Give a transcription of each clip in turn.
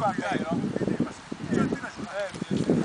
Thank you.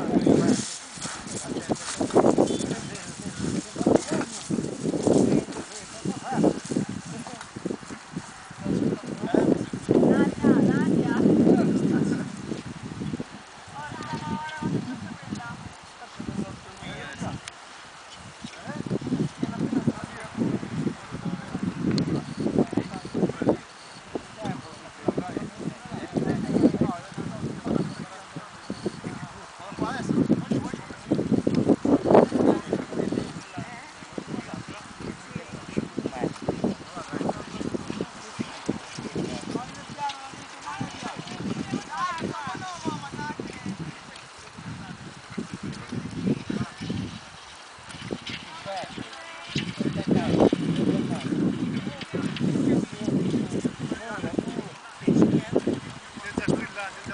Good job.